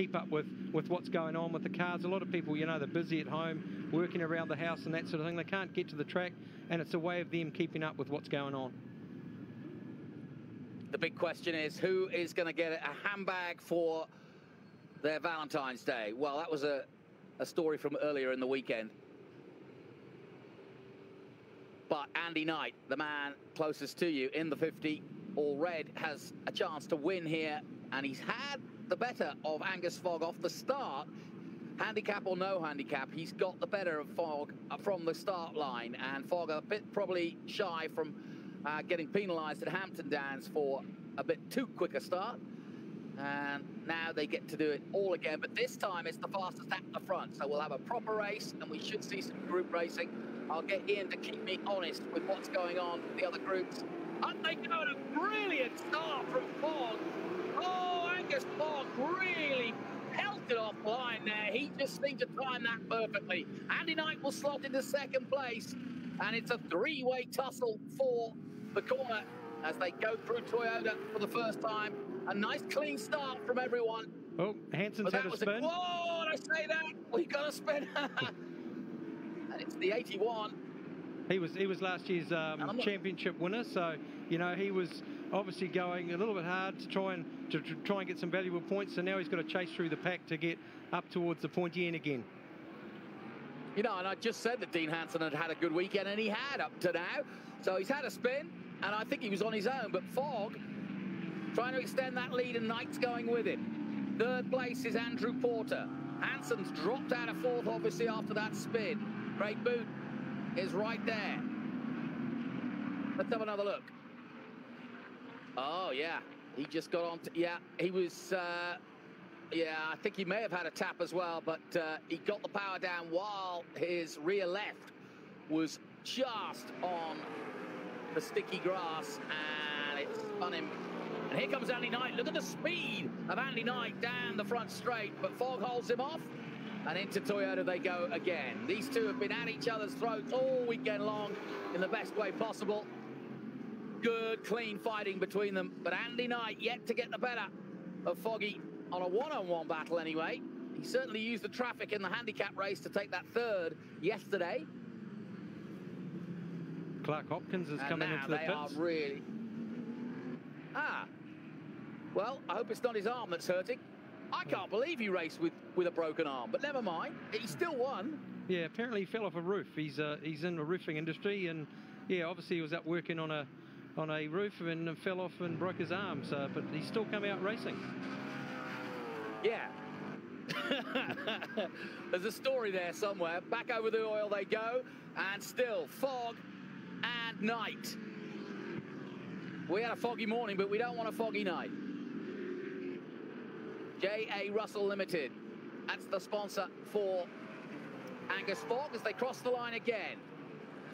keep up with, with what's going on with the cars. A lot of people, you know, they're busy at home, working around the house and that sort of thing. They can't get to the track, and it's a way of them keeping up with what's going on. The big question is who is going to get a handbag for their Valentine's Day? Well, that was a, a story from earlier in the weekend. But Andy Knight, the man closest to you in the 50, all red, has a chance to win here. And he's had the better of Angus Fogg off the start. Handicap or no handicap, he's got the better of Fogg from the start line. And Fogg a bit probably shy from uh, getting penalised at Hampton Downs for a bit too quick a start. And now they get to do it all again. But this time it's the fastest at the front. So we'll have a proper race and we should see some group racing. I'll get Ian to keep me honest with what's going on with the other groups. And they go a brilliant start from Fogg. Oh, Angus Fogg really pelted off line there. He just seemed to time that perfectly. Andy Knight will slot into second place. And it's a three-way tussle for the corner as they go through Toyota for the first time. A nice clean start from everyone. Oh, Hanson's had a spin. A, whoa, I say that. We got a spin. and it's the 81. He was he was last year's um, championship winner, so you know he was obviously going a little bit hard to try and to, to try and get some valuable points. So now he's got to chase through the pack to get up towards the pointy end again. You know, and I just said that Dean Hanson had had a good weekend, and he had up to now. So he's had a spin, and I think he was on his own. But Fogg trying to extend that lead, and Knight's going with him. Third place is Andrew Porter. Hanson's dropped out of fourth, obviously, after that spin. Craig Boot is right there. Let's have another look. Oh, yeah. He just got on. To, yeah, he was. Uh, yeah, I think he may have had a tap as well, but uh, he got the power down while his rear left was just on the sticky grass, and it spun him. And here comes Andy Knight. Look at the speed of Andy Knight down the front straight, but Fogg holds him off. And into Toyota they go again. These two have been at each other's throats all weekend long in the best way possible. Good, clean fighting between them. But Andy Knight yet to get the better of Foggy on a one-on-one -on -one battle anyway. He certainly used the traffic in the handicap race to take that third yesterday. Clark Hopkins is and coming into the they pits. are really... Ah. Well, I hope it's not his arm that's hurting. I can't believe he raced with, with a broken arm, but never mind. He still won. Yeah, apparently he fell off a roof. He's uh, he's in the roofing industry, and yeah, obviously he was up working on a on a roof and fell off and broke his arm. So, but he's still come out racing. Yeah. There's a story there somewhere. Back over the oil they go, and still Fogg and Knight. We had a foggy morning, but we don't want a foggy night. J.A. Russell Limited. That's the sponsor for Angus Fogg as they cross the line again.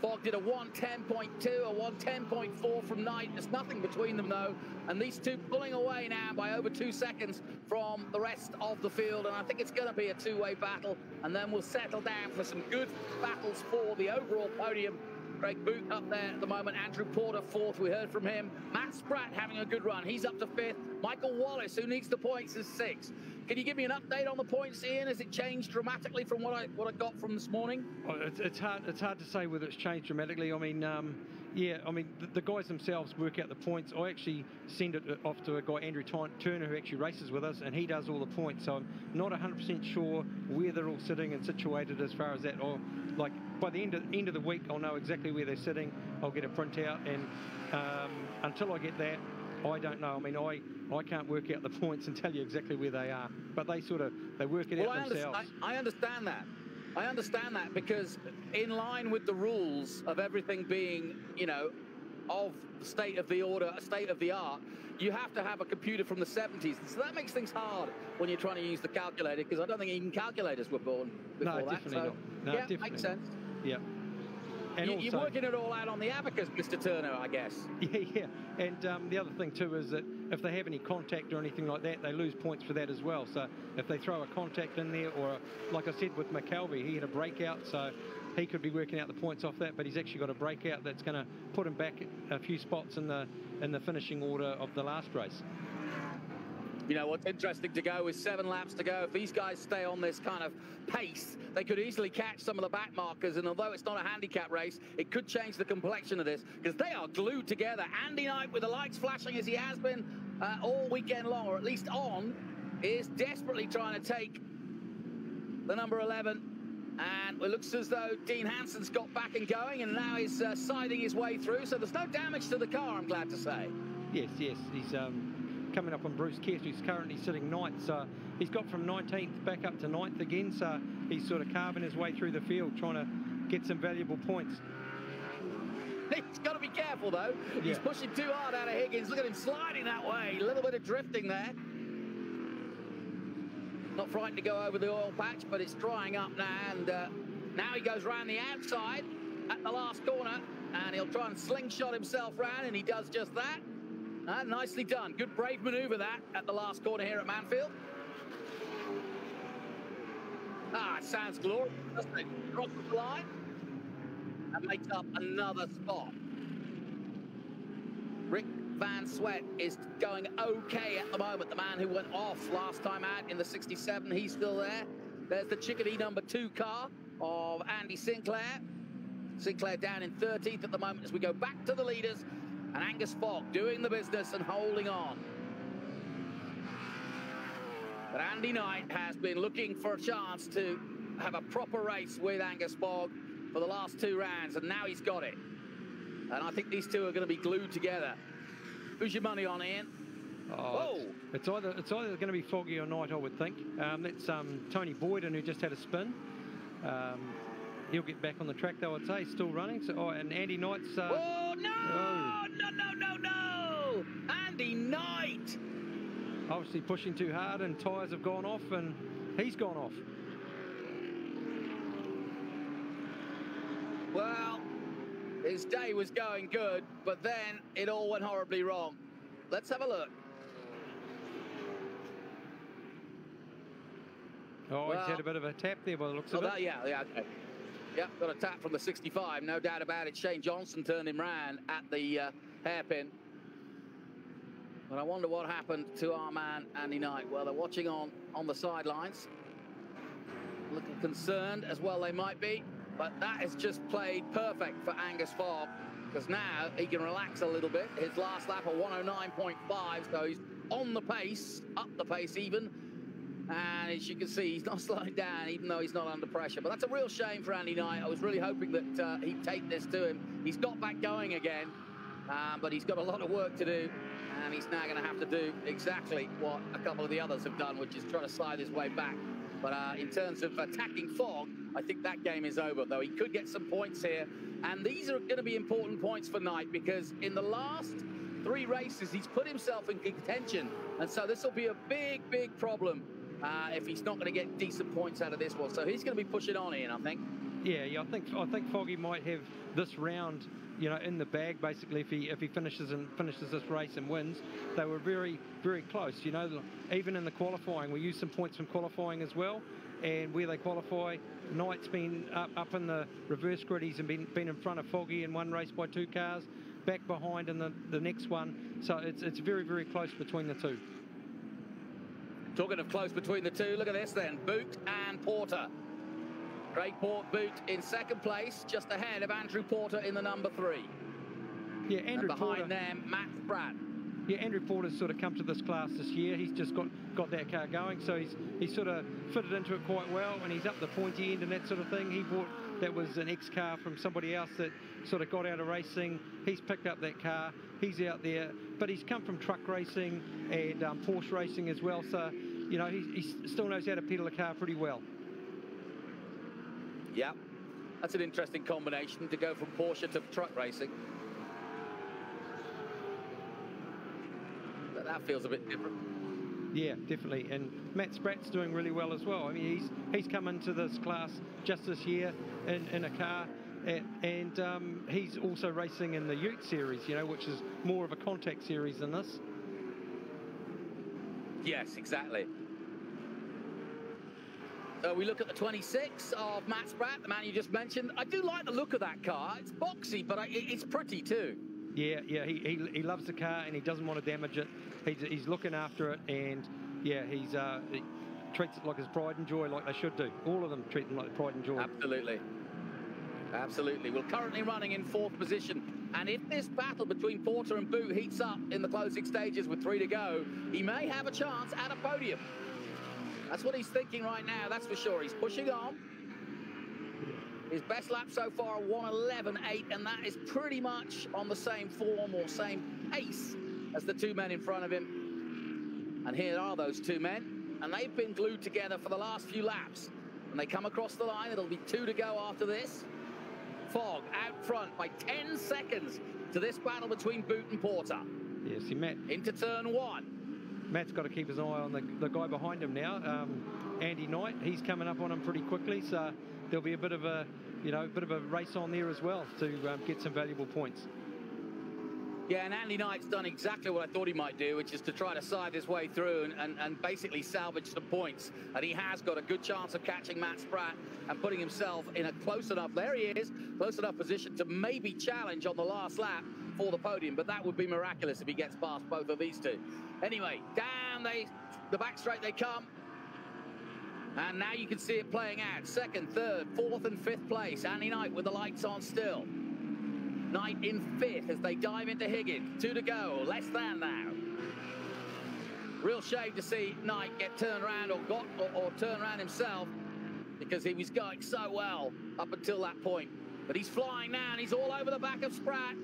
Fogg did a 110.2, a 110.4 from Knight. There's nothing between them, though. And these two pulling away now by over two seconds from the rest of the field. And I think it's going to be a two-way battle. And then we'll settle down for some good battles for the overall podium. Craig Boot up there at the moment. Andrew Porter fourth. We heard from him. Matt Spratt having a good run. He's up to fifth. Michael Wallace, who needs the points, is sixth. Can you give me an update on the points, Ian? Has it changed dramatically from what I what I got from this morning? Oh, it's, it's, hard. It's hard to say whether it's changed dramatically. I mean, um, yeah. I mean, the, the, guys themselves work out the points. I actually send it off to a guy, Andrew Turner, who actually races with us, and he does all the points. So I'm not 100% sure where they're all sitting and situated as far as that. Or like by the end of end of the week, I'll know exactly where they're sitting. I'll get a printout, and um, until I get that, I don't know. I mean, I, I can't work out the points and tell you exactly where they are. But they sort of they work it well, out I themselves. I, I understand that. I understand that because in line with the rules of everything being, you know, of state of the order, a state of the art, you have to have a computer from the 70s. So that makes things hard when you're trying to use the calculator because I don't think even calculators were born before no, that. Definitely so, not. No, yeah, definitely makes not. sense. Yeah. And you, you're working it all out on the abacus, Mr. Turner, I guess. Yeah, yeah. And um, the other thing too is that if they have any contact or anything like that, they lose points for that as well. So if they throw a contact in there, or a, like I said with McKelvey, he had a breakout, so he could be working out the points off that. But he's actually got a breakout that's going to put him back a few spots in the in the finishing order of the last race. You know, what's interesting to go is seven laps to go. If these guys stay on this kind of pace, they could easily catch some of the back markers. And although it's not a handicap race, it could change the complexion of this because they are glued together. Andy Knight, with the lights flashing as he has been uh, all weekend long, or at least on, is desperately trying to take the number 11 and it looks as though Dean Hanson's got back and going and now he's uh, siding his way through. So there's no damage to the car, I'm glad to say. Yes, yes. He's um, coming up on Bruce Kest, who's currently sitting ninth. So he's got from 19th back up to ninth again. So he's sort of carving his way through the field, trying to get some valuable points. He's got to be careful, though. Yeah. He's pushing too hard out of Higgins. Look at him sliding that way. A little bit of drifting there. Not frightened to go over the oil patch, but it's drying up now. And uh, now he goes round the outside at the last corner. And he'll try and slingshot himself round, and he does just that. Uh, nicely done. Good brave manoeuvre that at the last corner here at Manfeild. Ah, it sounds glorious, doesn't it? Cross the line and makes up another spot. Rick Van Sweat is going okay at the moment. The man who went off last time out in the 67, he's still there. There's the Chickadee number two car of Andy Sinclair. Sinclair down in 13th at the moment as we go back to the leaders. And Angus Fogg doing the business and holding on. But Andy Knight has been looking for a chance to have a proper race with Angus Fogg for the last two rounds, and now he's got it. And I think these two are going to be glued together. Who's your money on, Ian? Oh, it's, it's, either it's either going to be Foggy or Knight, I would think. Um, that's um, Tony Boyden who just had a spin. Um, he'll get back on the track, though. I'd say still running. So, oh, and Andy Knight's. Uh, oh no! Oh. No! No! No! Andy Knight. Obviously pushing too hard, and tyres have gone off, and he's gone off. Well, his day was going good, but then it all went horribly wrong. Let's have a look. Oh, well, he's had a bit of a tap there by the looks of that, it. Yeah, yeah, okay. Yeah, got a tap from the 65, no doubt about it. Shane Johnson turned him round at the uh, hairpin. But I wonder what happened to our man, Andy Knight. Well, they're watching on, on the sidelines. Looking concerned, as well they might be. But that has just played perfect for Angus Fogg because now he can relax a little bit. His last lap of 109.5, so he's on the pace, up the pace even. And as you can see, he's not slowing down, even though he's not under pressure. But that's a real shame for Andy Knight. I was really hoping that uh, he'd take this to him. He's got back going again, um, but he's got a lot of work to do. And he's now going to have to do exactly what a couple of the others have done, which is try to slide his way back but uh, in terms of attacking Fogg, I think that game is over, though. He could get some points here. And these are going to be important points for Knight because in the last three races, he's put himself in contention. And so this will be a big, big problem uh, if he's not going to get decent points out of this one. So he's going to be pushing on, Ian, I think. Yeah, yeah, I think I think Foggy might have this round, you know, in the bag basically if he if he finishes and finishes this race and wins. They were very very close, you know. Even in the qualifying, we used some points from qualifying as well, and where they qualify, Knight's been up, up in the reverse griddies and been been in front of Foggy in one race by two cars, back behind in the the next one. So it's it's very very close between the two. Talking of close between the two, look at this then, Boot and Porter. Craig Port Boot in second place, just ahead of Andrew Porter in the number three. Yeah, Andrew and behind Porter. them, Matt Spratt. Yeah, Andrew Porter's sort of come to this class this year. He's just got, got that car going, so he's he's sort of fitted into it quite well, and he's up the pointy end and that sort of thing. He bought that was an X car from somebody else that sort of got out of racing. He's picked up that car. He's out there, but he's come from truck racing and um, Porsche racing as well. So you know he, he still knows how to pedal a car pretty well. Yeah, that's an interesting combination to go from Porsche to truck racing. But that feels a bit different. Yeah, definitely. And Matt Spratt's doing really well as well. I mean, he's he's come into this class just this year in, in a car, and, and um, he's also racing in the Ute series, you know, which is more of a contact series than this. Yes, exactly. So we look at the 26 of Matt Spratt, the man you just mentioned. I do like the look of that car. It's boxy, but it's pretty too. Yeah, yeah, he, he, he loves the car and he doesn't want to damage it. he's, he's looking after it, and yeah, he's uh, he treats it like his pride and joy, like they should do. All of them treat them like pride and joy. Absolutely. Absolutely. Well, currently running in fourth position. And if this battle between Porter and Boot heats up in the closing stages with three to go, he may have a chance at a podium. That's what he's thinking right now, that's for sure. He's pushing on. His best lap so far, 111.8, and that is pretty much on the same form or same pace as the two men in front of him. And here are those two men, and they've been glued together for the last few laps. And they come across the line, it'll be two to go after this. Fogg out front by 10 seconds to this battle between Boot and Porter. Yes, he Matt. Into turn one. Matt's got to keep his eye on the, the guy behind him now, um, Andy Knight. He's coming up on him pretty quickly, so there'll be a bit of a, you know, a bit of a race on there as well to um, get some valuable points. Yeah, and Andy Knight's done exactly what I thought he might do, which is to try to side his way through and, and, and basically salvage some points. And he has got a good chance of catching Matt Spratt and putting himself in a close enough, there he is, close enough position to maybe challenge on the last lap for the podium. But that would be miraculous if he gets past both of these two. Anyway, down they, the back straight they come. And now you can see it playing out. Second, third, fourth and fifth place. Andy Knight with the lights on still. Knight in fifth as they dive into Higgins. Two to go, less than now. Real shame to see Knight get turned around or got or, or turn around himself because he was going so well up until that point. But he's flying now and he's all over the back of Spratt.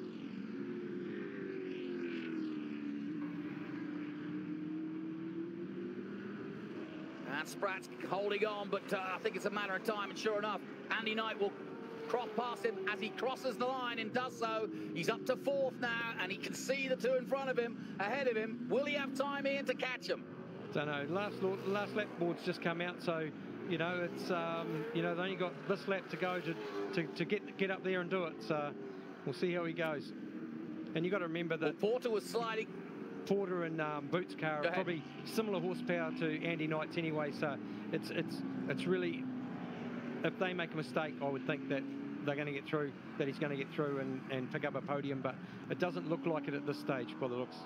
And Spratt's holding on, but uh, I think it's a matter of time. And sure enough, Andy Knight will past him as he crosses the line and does so. He's up to fourth now, and he can see the two in front of him, ahead of him. Will he have time in to catch him? Don't know. Last last lap board's just come out, so you know it's um, you know they only got this lap to go to, to, to get get up there and do it. So we'll see how he goes. And you got to remember that well, Porter was sliding. Porter and um, Boots' car are probably similar horsepower to Andy Knight's anyway. So it's it's it's really if they make a mistake, I would think that they're going to get through, that he's going to get through and, and pick up a podium, but it doesn't look like it at this stage by the looks.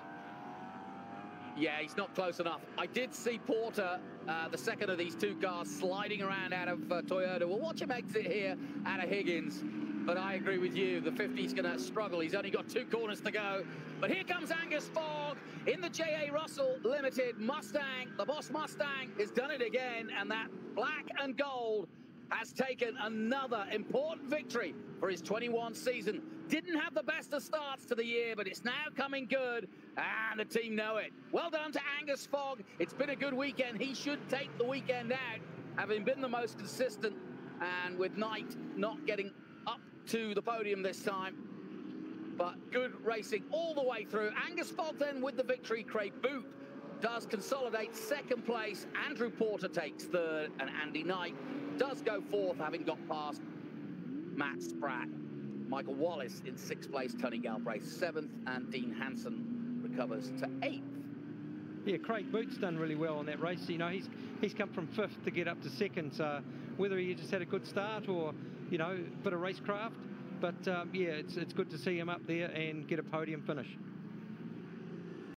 Yeah, he's not close enough. I did see Porter, uh, the second of these two cars, sliding around out of uh, Toyota. We'll watch him exit here out of Higgins. But I agree with you, the 50's going to struggle. He's only got two corners to go. But here comes Angus Fogg in the J.A. Russell Limited Mustang. The Boss Mustang has done it again, and that black and gold has taken another important victory for his 21 season. Didn't have the best of starts to the year, but it's now coming good, and the team know it. Well done to Angus Fogg. It's been a good weekend. He should take the weekend out, having been the most consistent, and with Knight not getting up to the podium this time. But good racing all the way through. Angus Fogg then with the victory. Craig Boot does consolidate second place. Andrew Porter takes third, and Andy Knight does go fourth, having got past Matt Spratt. Michael Wallace in sixth place, Tony Galbraith seventh, and Dean Hanson recovers to eighth. Yeah, Craig Boot's done really well on that race. You know, he's he's come from fifth to get up to second. So whether he just had a good start or you know, a bit of racecraft, but um, yeah, it's it's good to see him up there and get a podium finish.